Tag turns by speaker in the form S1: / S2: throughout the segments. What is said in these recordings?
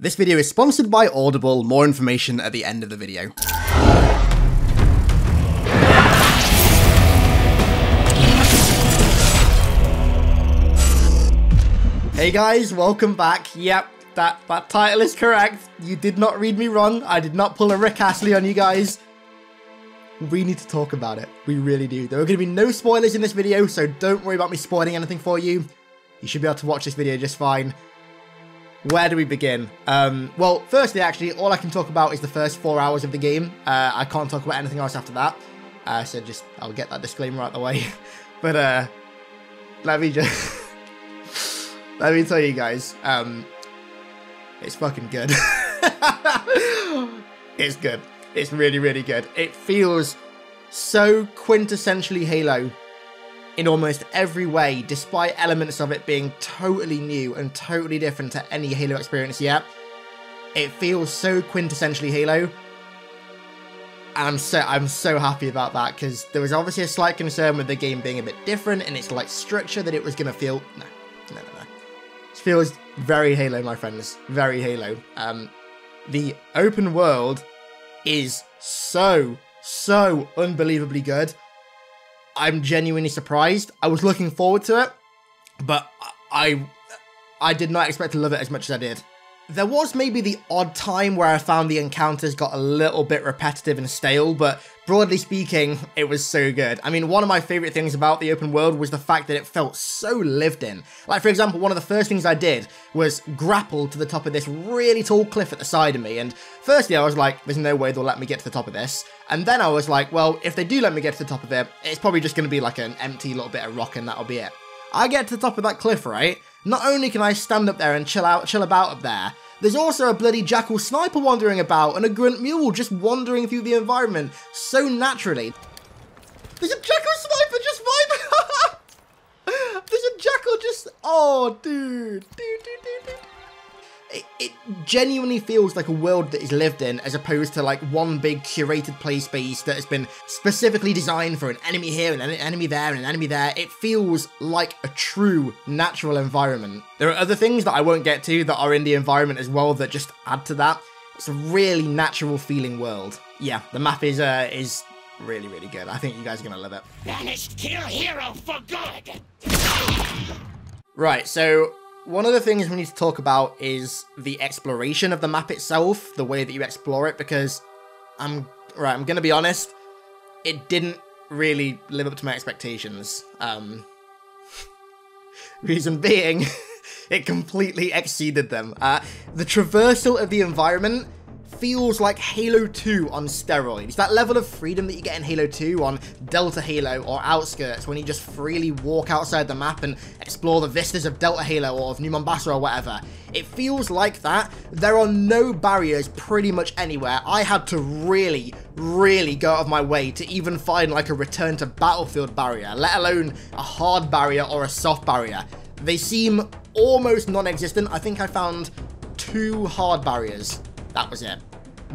S1: This video is sponsored by Audible, more information at the end of the video. Hey guys, welcome back. Yep, that, that title is correct. You did not read me wrong. I did not pull a Rick Astley on you guys. We need to talk about it. We really do. There are going to be no spoilers in this video, so don't worry about me spoiling anything for you. You should be able to watch this video just fine where do we begin? Um, well, firstly, actually, all I can talk about is the first four hours of the game. Uh, I can't talk about anything else after that. Uh, so just, I'll get that disclaimer out the way. but uh, let me just, let me tell you guys, um, it's fucking good. it's good. It's really, really good. It feels so quintessentially Halo in almost every way, despite elements of it being totally new and totally different to any Halo experience yet. It feels so quintessentially Halo. And I'm so I'm so happy about that because there was obviously a slight concern with the game being a bit different and its like structure that it was gonna feel no no no no. It feels very Halo, my friends. Very Halo. Um the open world is so, so unbelievably good. I'm genuinely surprised. I was looking forward to it, but I I did not expect to love it as much as I did. There was maybe the odd time where I found the encounters got a little bit repetitive and stale, but broadly speaking, it was so good. I mean, one of my favorite things about the open world was the fact that it felt so lived in. Like, for example, one of the first things I did was grapple to the top of this really tall cliff at the side of me, and firstly I was like, there's no way they'll let me get to the top of this. And then I was like, well, if they do let me get to the top of it, it's probably just going to be like an empty little bit of rock and that'll be it. I get to the top of that cliff, right? Not only can I stand up there and chill out, chill about up there, there's also a bloody jackal sniper wandering about and a grunt mule just wandering through the environment so naturally. There's a jackal sniper just vibing. There's a jackal just. Oh, dude, dude, dude, dude, dude it, it, genuinely feels like a world that is lived in as opposed to like one big curated play space that has been specifically designed for an enemy here and an enemy there and an enemy there. It feels like a true natural environment. There are other things that I won't get to that are in the environment as well that just add to that. It's a really natural feeling world. Yeah, the map is uh, is really really good. I think you guys are gonna love it. Banished kill hero for good. Right, so one of the things we need to talk about is the exploration of the map itself, the way that you explore it, because I'm right. I'm gonna be honest, it didn't really live up to my expectations. Um, reason being, it completely exceeded them. Uh, the traversal of the environment feels like Halo 2 on steroids. That level of freedom that you get in Halo 2 on Delta Halo or Outskirts when you just freely walk outside the map and explore the vistas of Delta Halo or of New Mombasa or whatever. It feels like that. There are no barriers pretty much anywhere. I had to really, really go out of my way to even find like a return to battlefield barrier, let alone a hard barrier or a soft barrier. They seem almost non-existent. I think I found two hard barriers that was it.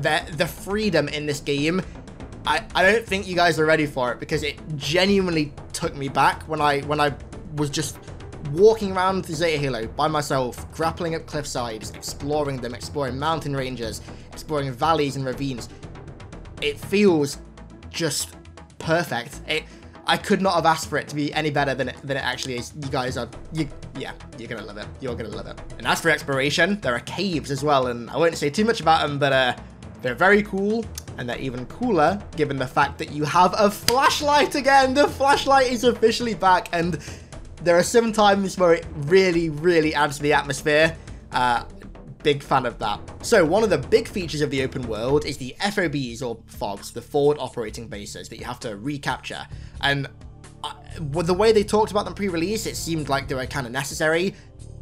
S1: The, the freedom in this game, I, I don't think you guys are ready for it because it genuinely took me back when I when I was just walking around the Zeta Halo by myself, grappling up cliff sides, exploring them, exploring mountain ranges, exploring valleys and ravines. It feels just perfect. It I could not have asked for it to be any better than it, than it actually is. You guys are, you, yeah, you're gonna love it. You're gonna love it. And as for exploration, there are caves as well, and I won't say too much about them, but uh, they're very cool, and they're even cooler given the fact that you have a flashlight again. The flashlight is officially back, and there are some times where it really, really adds to the atmosphere. Uh, big fan of that. So one of the big features of the open world is the FOBs or FOBs, the forward operating bases that you have to recapture. And uh, with the way they talked about them pre-release, it seemed like they were kind of necessary.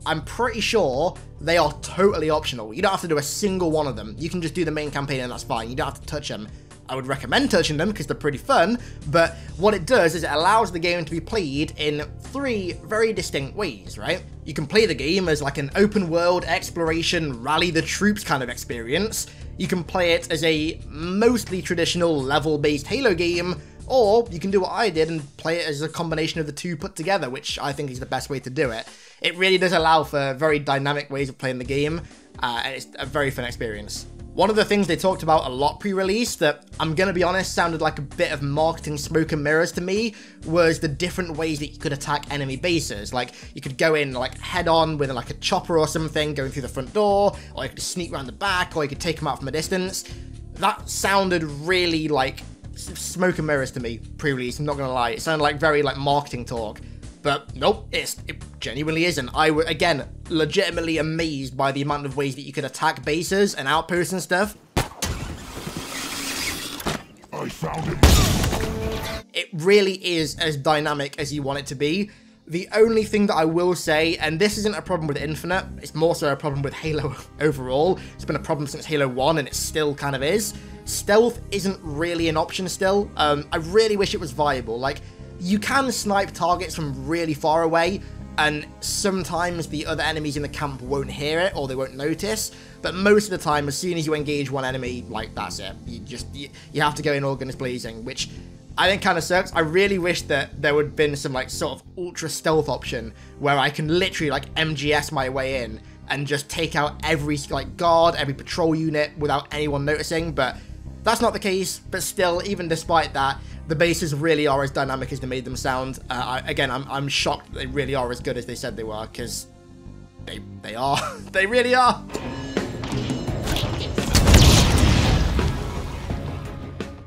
S1: I'm pretty sure they are totally optional. You don't have to do a single one of them. You can just do the main campaign and that's fine. You don't have to touch them. I would recommend touching them because they're pretty fun, but what it does is it allows the game to be played in three very distinct ways, right? You can play the game as like an open world exploration, rally the troops kind of experience. You can play it as a mostly traditional level-based Halo game, or you can do what I did and play it as a combination of the two put together, which I think is the best way to do it. It really does allow for very dynamic ways of playing the game. uh, and it's a very fun experience. One of the things they talked about a lot pre-release that I'm gonna be honest sounded like a bit of marketing smoke and mirrors to me was the different ways that you could attack enemy bases. Like you could go in like head on with like a chopper or something going through the front door, or you could sneak around the back, or you could take them out from a distance. That sounded really like smoke and mirrors to me pre-release. I'm not gonna lie, it sounded like very like marketing talk. But nope, it's, it genuinely isn't. I was, again, legitimately amazed by the amount of ways that you could attack bases and outposts and stuff. I found it. It really is as dynamic as you want it to be. The only thing that I will say, and this isn't a problem with Infinite, it's more so a problem with Halo overall. It's been a problem since Halo 1, and it still kind of is. Stealth isn't really an option still. Um, I really wish it was viable. Like, you can snipe targets from really far away, and sometimes the other enemies in the camp won't hear it or they won't notice. But most of the time, as soon as you engage one enemy, like that's it. You just you, you have to go in guns blazing, which I think kind of sucks. I really wish that there would have been some like sort of ultra stealth option where I can literally like MGS my way in and just take out every like guard, every patrol unit without anyone noticing. But that's not the case. But still, even despite that, the bases really are as dynamic as they made them sound. Uh, I, again, I'm, I'm shocked they really are as good as they said they were, because they, they are. they really are!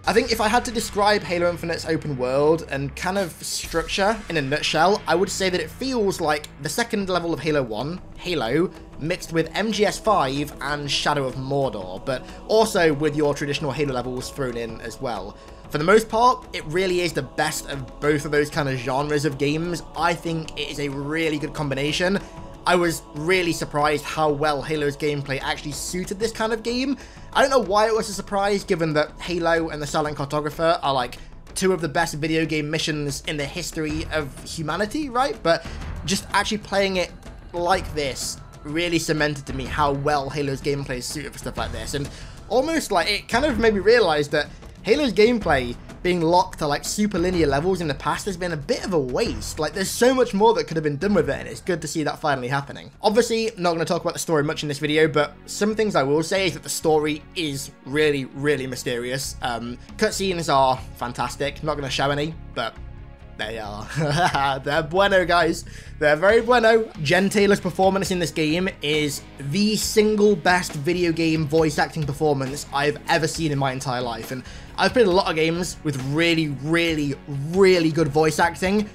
S1: I think if I had to describe Halo Infinite's open world and kind of structure in a nutshell, I would say that it feels like the second level of Halo 1, Halo, mixed with MGS5 and Shadow of Mordor, but also with your traditional Halo levels thrown in as well. For the most part, it really is the best of both of those kind of genres of games. I think it is a really good combination. I was really surprised how well Halo's gameplay actually suited this kind of game. I don't know why it was a surprise, given that Halo and the Silent Cartographer are like two of the best video game missions in the history of humanity, right? But just actually playing it like this really cemented to me how well Halo's gameplay is suited for stuff like this. And almost like it kind of made me realize that Halo's gameplay being locked to like super linear levels in the past has been a bit of a waste. Like there's so much more that could have been done with it and it's good to see that finally happening. Obviously, not going to talk about the story much in this video, but some things I will say is that the story is really, really mysterious. Um, cutscenes are fantastic, not going to show any, but they are. They're bueno, guys. They're very bueno. Jen Taylor's performance in this game is the single best video game voice acting performance I've ever seen in my entire life. And I've played a lot of games with really, really, really good voice acting.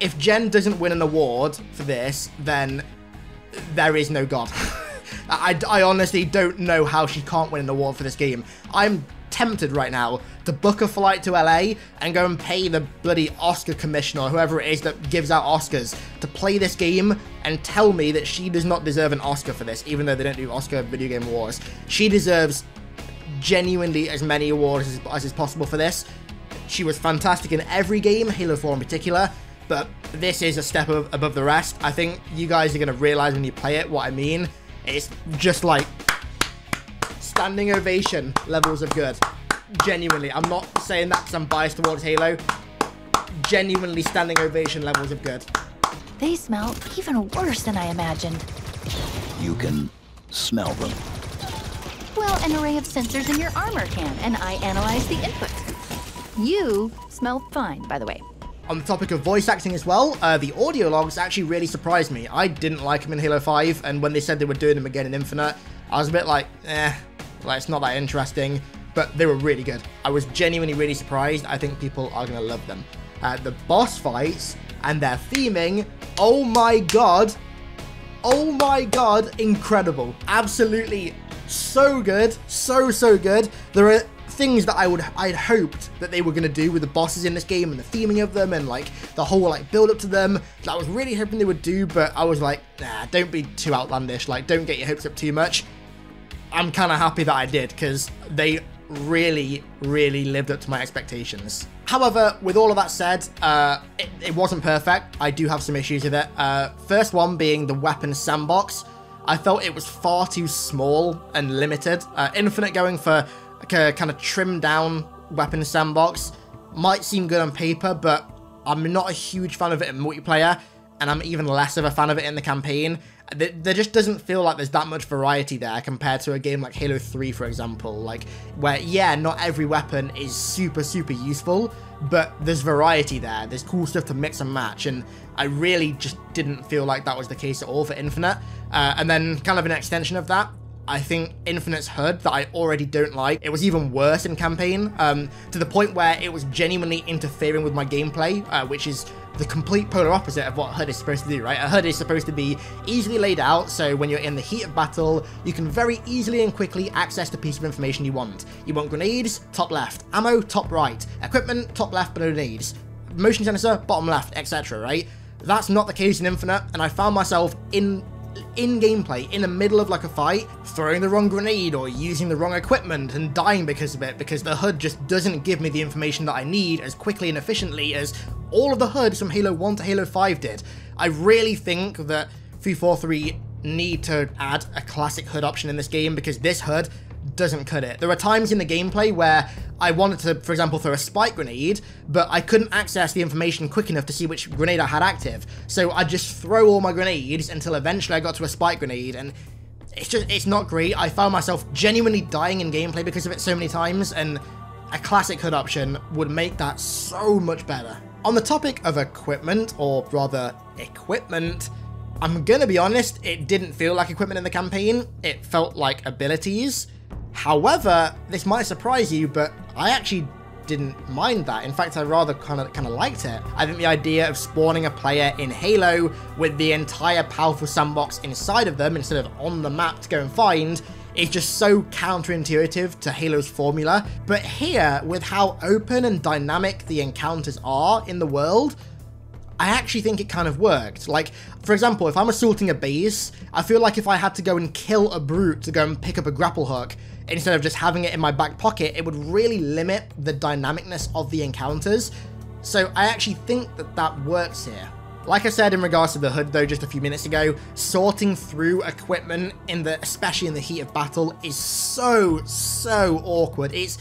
S1: If Jen doesn't win an award for this, then there is no God. I, I honestly don't know how she can't win an award for this game. I'm tempted right now to book a flight to LA and go and pay the bloody Oscar commissioner whoever it is that gives out Oscars to play this game and tell me that she does not deserve an Oscar for this, even though they don't do Oscar video game awards. She deserves genuinely as many awards as, as is possible for this. She was fantastic in every game, Halo 4 in particular, but this is a step above the rest. I think you guys are going to realize when you play it what I mean. It's just like standing ovation levels of good. Genuinely, I'm not saying that because I'm biased towards Halo. Genuinely standing ovation levels of good.
S2: They smell even worse than I imagined.
S3: You can smell them.
S2: Well, an array of sensors in your armor can, and I analyze the input. You smell fine, by the way.
S1: On the topic of voice acting as well, uh, the audio logs actually really surprised me. I didn't like them in Halo 5, and when they said they were doing them again in Infinite, I was a bit like, eh, like it's not that interesting, but they were really good. I was genuinely really surprised. I think people are going to love them. Uh, the boss fights and their theming, oh my god, oh my god, incredible. Absolutely so good, so, so good. There are things that I would I'd hoped that they were gonna do with the bosses in this game and the theming of them and like the whole like build up to them that I was really hoping they would do, but I was like, nah, don't be too outlandish, like don't get your hopes up too much. I'm kind of happy that I did because they really, really lived up to my expectations. However, with all of that said, uh, it, it, wasn't perfect. I do have some issues with it. Uh, first one being the weapon sandbox. I felt it was far too small and limited. Uh, Infinite going for like a kind of trimmed down weapon sandbox might seem good on paper, but I'm not a huge fan of it in multiplayer, and I'm even less of a fan of it in the campaign. There, just doesn't feel like there's that much variety there compared to a game like Halo 3, for example. Like, where, yeah, not every weapon is super, super useful, but there's variety there. There's cool stuff to mix and match, and I really just didn't feel like that was the case at all for Infinite. Uh, and then, kind of an extension of that, I think Infinite's HUD that I already don't like, it was even worse in campaign, um, to the point where it was genuinely interfering with my gameplay, uh, which is the complete polar opposite of what HUD is supposed to do, right? A HUD is supposed to be easily laid out, so when you're in the heat of battle, you can very easily and quickly access the piece of information you want. You want grenades? Top left. Ammo? Top right. Equipment? Top left, no needs. Motion sensor? Bottom left, etc., right? That's not the case in Infinite, and I found myself in in gameplay, in the middle of like a fight, throwing the wrong grenade or using the wrong equipment and dying because of it, because the HUD just doesn't give me the information that I need as quickly and efficiently as all of the HUDs from Halo 1 to Halo 5 did. I really think that 343 need to add a classic HUD option in this game because this HUD doesn't cut it. There are times in the gameplay where I wanted to, for example, throw a spike grenade, but I couldn't access the information quick enough to see which grenade I had active. So I'd just throw all my grenades until eventually I got to a spike grenade, and it's just, it's not great. I found myself genuinely dying in gameplay because of it so many times, and a classic HUD option would make that so much better. On the topic of equipment, or rather, equipment, I'm gonna be honest, it didn't feel like equipment in the campaign, it felt like abilities. However, this might surprise you, but I actually didn't mind that. In fact, I rather kind of kind of liked it. I think the idea of spawning a player in Halo with the entire powerful sandbox inside of them instead of on the map to go and find is just so counterintuitive to Halo's formula. But here, with how open and dynamic the encounters are in the world, I actually think it kind of worked. Like, for example, if I'm assaulting a base, I feel like if I had to go and kill a brute to go and pick up a grapple hook, instead of just having it in my back pocket, it would really limit the dynamicness of the encounters. So I actually think that that works here. Like I said in regards to the HUD though just a few minutes ago, sorting through equipment in the especially in the heat of battle is so so awkward. It's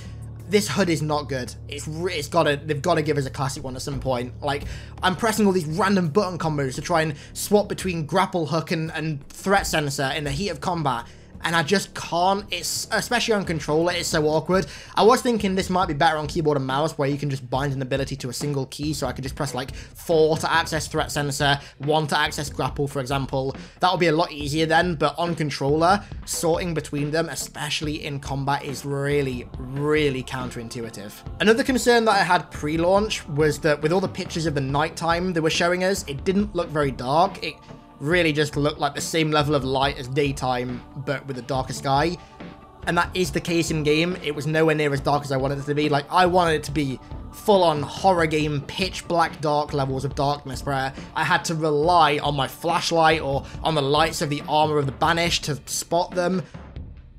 S1: this HUD is not good. It's it's gotta they've gotta give us a classic one at some point. Like I'm pressing all these random button combos to try and swap between grapple hook and, and threat sensor in the heat of combat and I just can't. It's especially on controller, it's so awkward. I was thinking this might be better on keyboard and mouse, where you can just bind an ability to a single key, so I could just press like four to access threat sensor, one to access grapple, for example. That would be a lot easier then, but on controller, sorting between them, especially in combat, is really, really counterintuitive. Another concern that I had pre-launch was that with all the pictures of the nighttime they were showing us, it didn't look very dark. It really just looked like the same level of light as daytime, but with a darker sky. And that is the case in game. It was nowhere near as dark as I wanted it to be. Like, I wanted it to be full-on horror game, pitch black dark levels of darkness where I had to rely on my flashlight or on the lights of the armor of the Banished to spot them.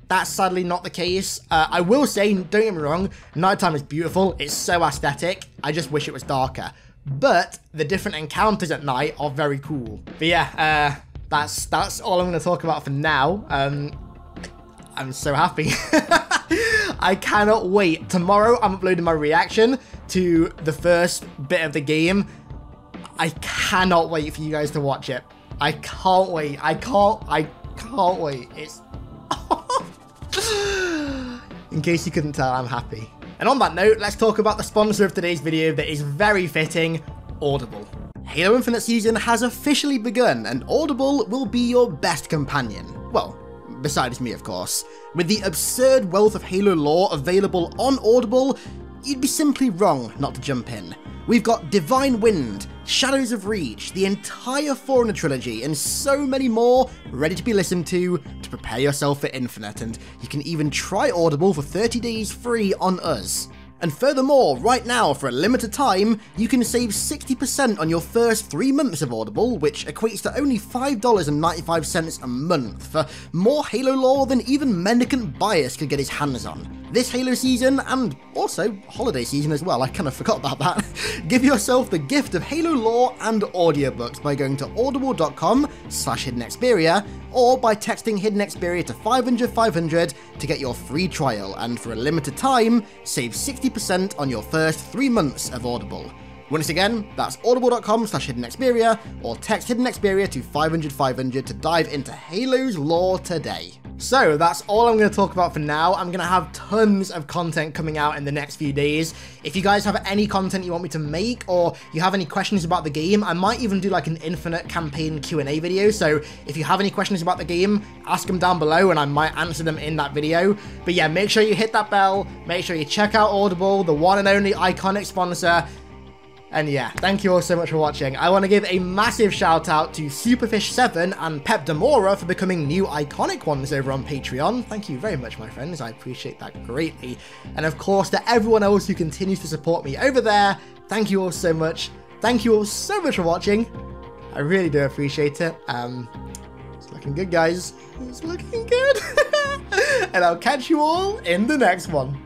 S1: That's sadly not the case. Uh, I will say, don't get me wrong, nighttime is beautiful. It's so aesthetic. I just wish it was darker but the different encounters at night are very cool. But yeah, uh, that's that's all I'm going to talk about for now. Um, I'm so happy. I cannot wait. Tomorrow I'm uploading my reaction to the first bit of the game. I cannot wait for you guys to watch it. I can't wait. I can't. I can't wait. It's. In case you couldn't tell, I'm happy. And on that note, let's talk about the sponsor of today's video that is very fitting, Audible. Halo Infinite season has officially begun, and Audible will be your best companion. Well, besides me, of course. With the absurd wealth of Halo lore available on Audible, you'd be simply wrong not to jump in. We've got Divine Wind, Shadows of Reach, the entire Forerunner trilogy, and so many more ready to be listened to to prepare yourself for Infinite, and you can even try Audible for 30 days free on us. And furthermore, right now, for a limited time, you can save 60% on your first three months of Audible, which equates to only $5.95 a month for more Halo lore than even Mendicant Bias could get his hands on. This Halo season, and also holiday season as well, I kind of forgot about that, give yourself the gift of Halo lore and audiobooks by going to audible.com slash Hidden or by texting Hidden Xperia to 500 500 to get your free trial, and for a limited time, save 60 50% on your first three months of Audible. Once again, that's audible.com slash hidden Xperia or text hidden Xperia to 500 500 to dive into Halo's lore today. So that's all I'm going to talk about for now. I'm going to have tons of content coming out in the next few days. If you guys have any content you want me to make or you have any questions about the game, I might even do like an infinite campaign Q&A video. So if you have any questions about the game, ask them down below and I might answer them in that video. But yeah, make sure you hit that bell. Make sure you check out Audible, the one and only iconic sponsor. And yeah, thank you all so much for watching. I want to give a massive shout out to Superfish7 and Pep Demora for becoming new iconic ones over on Patreon. Thank you very much, my friends. I appreciate that greatly. And of course, to everyone else who continues to support me over there, thank you all so much. Thank you all so much for watching. I really do appreciate it. Um, it's looking good, guys. It's looking good. and I'll catch you all in the next one.